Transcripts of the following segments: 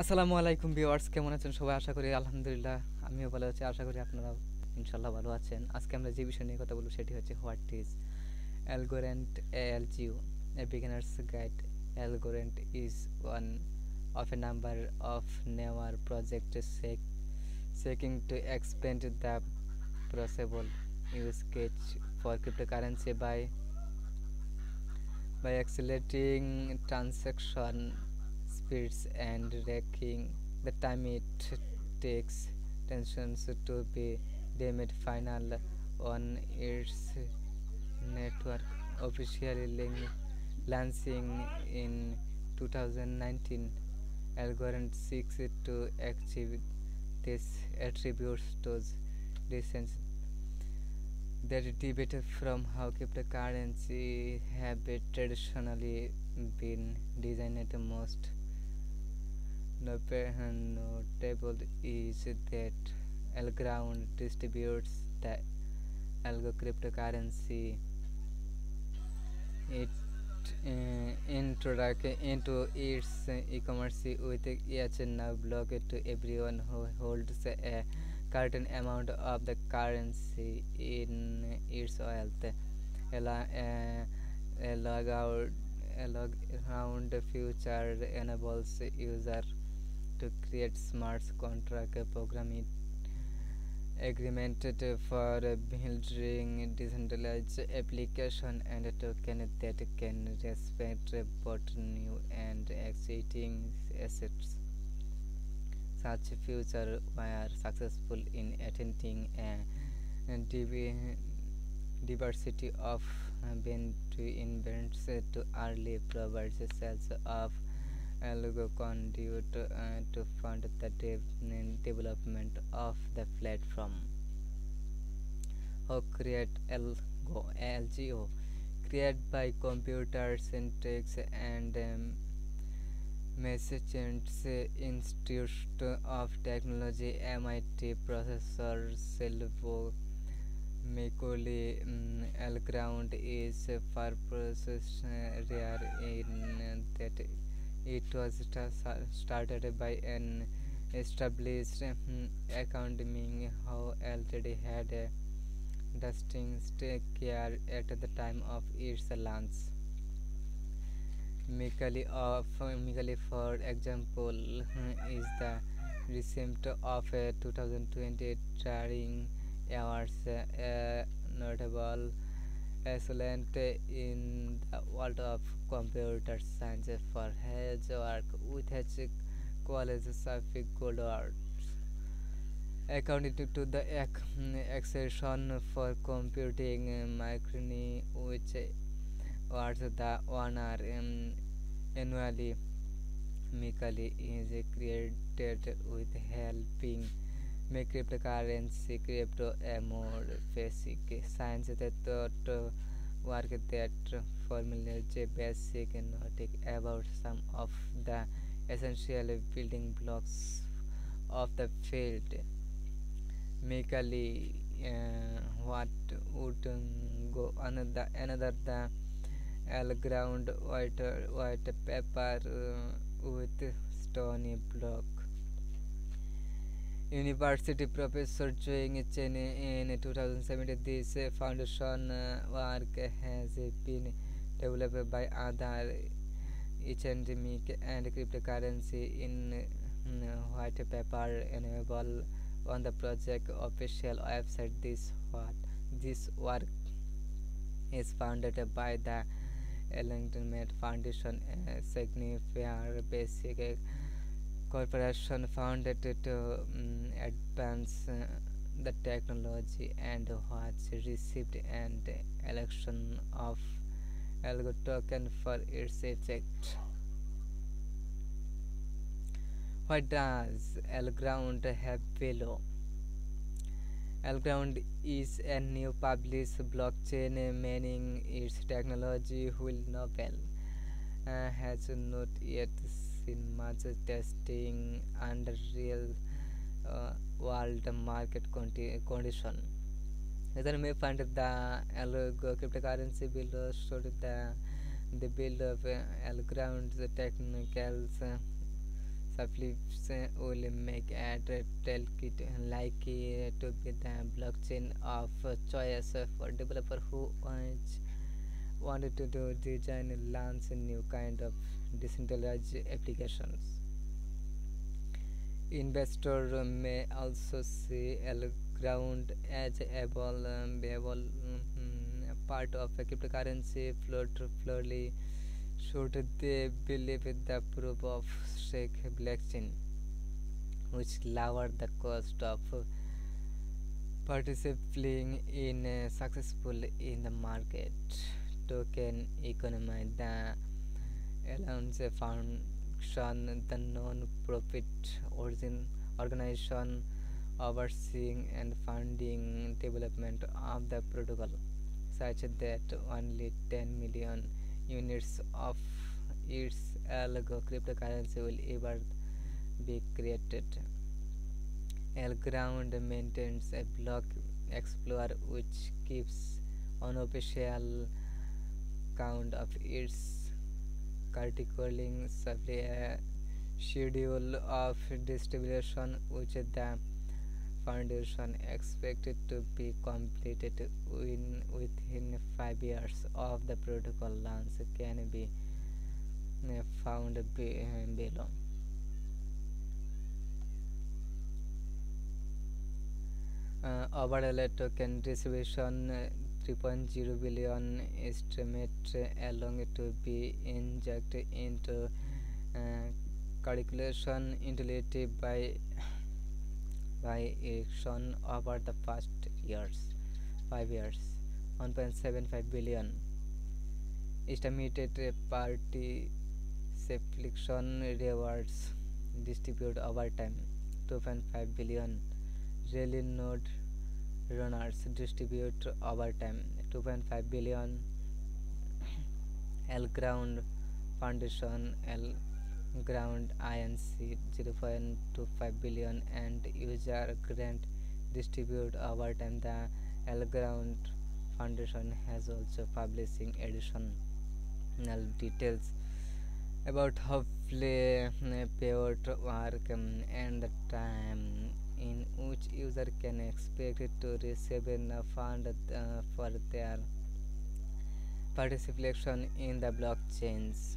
আসসালামু আলাইকুম ভিউয়ার্স কেমন আছেন সবাই? আশা করি আলহামদুলিল্লাহ আমিও ভালো আছি আশা করি আপনারাও ইনশাল্লাহ ভালো আছেন। আজকে আমরা যে বিষয় নিয়ে কথা বলব সেটি হচ্ছে what is Algorand ALGO? A beginner's guide Algorand is one of a number of newer projects seek, seeking to expand the possible use case for cryptocurrency by by accelerating transaction speeds and wrecking the time it takes tensions to be deemed final on its network officially launching in 2019 Algorand seeks to achieve this attributes those recent that debate from how cryptocurrency have traditionally been designed most nope- notable is that Algorand distributes the algo cryptocurrency it uh, into its e-commerce with each now blog to everyone who holds a certain amount of the currency in its wealth. A, a log out a log around future enables user to create smart contract programming agreement for building decentralized application and token that can respect both new and existing assets. Such future were successful in attending a diversity of been to early provides sales of algo conduit uh, to fund the dev- development of the platform. How create algo LGO created by computer syntax and um, Massachusetts Institute of Technology MIT professor Silvio Micali um, Algorand is purpose uh, rare in that it was sta- started by an established um, accounting who already had a distinct care at the time of its launch. Micali of Micali, for example, is the recipient of a 2020 Turing Awards, a notable excellent in the world of computer science for his work with his college Suffolk Gold Awards. According to, the accession for computing uh, microny, which was the honor um, annually, Mikali is credited with helping में cryptocurrency crypto a more basic science तत्व work that फॉर्मूले जे basic नॉटिक about some of the essential building blocks of the field Micali what would go another the Algorand white white paper with Stony Brook University professor Cheng Chen in 2017 this uh, foundation uh, work has been developed by other economic and cryptocurrency in uh, white paper enable on the project official website this what this work is funded by the Enlightenment Foundation a significant basic corporation founded to um, advance uh, the technology and has received an election of algo token for its effect. What does Algorand have below? Algorand is a new published blockchain meaning its technology will novel uh, has not yet सिमज testing and real world market condition इधर may fund crypto करे बिल the the बिल Algorand technical सफ्लिप्स will make it टेल kit like to be the block of choice for developer who wants wanted to do design and launch a new kind of decentralized applications. Investor may also see Algorand as a able, um, um, part of a cryptocurrency float purely should they believe the proof of stake blockchain, which lower the cost of participating in uh, successful in the market token economy the allows a function the non-profit origin organization overseeing and funding development of the protocol such that only 10 million units of its algo cryptocurrency will ever be created. Algorand maintains a block explorer which keeps unofficial count of its curtailing supply schedule of distribution which the foundation expected to be completed in, within five years of the protocol launch can be uh, found uh, below. Uh, overall token distribution uh, 3.0 billion estimate along to be injected into uh, calculation intellective by by action over the past years 5 years 1.75 billion. Estimated party participation rewards distributed over time 2.5 billion really node runners distribute over time 2.5 billion L Ground Foundation L ground inc 0.25 billion and user grant distribute over time the Algorand foundation has also publishing additional details about how play payout work um, and the time in which user can expect to receive a fund uh, for their participation in the blockchains.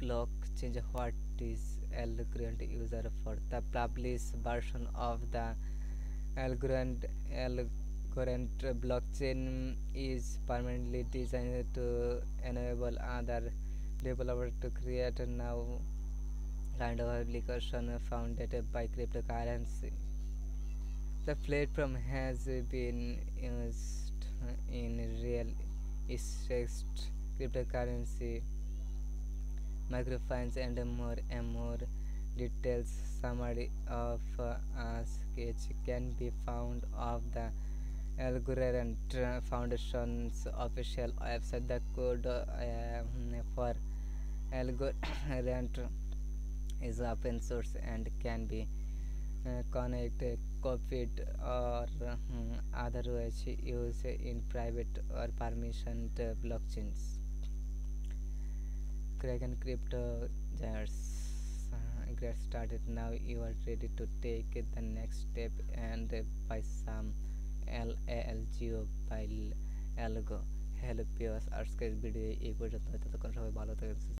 Blockchain what is Algorand user for? The published version of the Algorand Algorand blockchain is permanently designed to enable other developers to create now of application founded by cryptocurrency. The platform has been used in real estate, cryptocurrency, microfinance, and more and more details summary of uh, a sketch can be found of the Algorand Foundation's official website. The code uh, for Algorand is open source and can be uh, connected, copied, or um, otherwise used in private or permissioned blockchains. Kraken Crypto uh, get started now. You are ready to take the next step and buy some LALGO by Algo. help us আজকের video এই পর্যন্ত ততক্ষণ সবাই ভালো থাকেন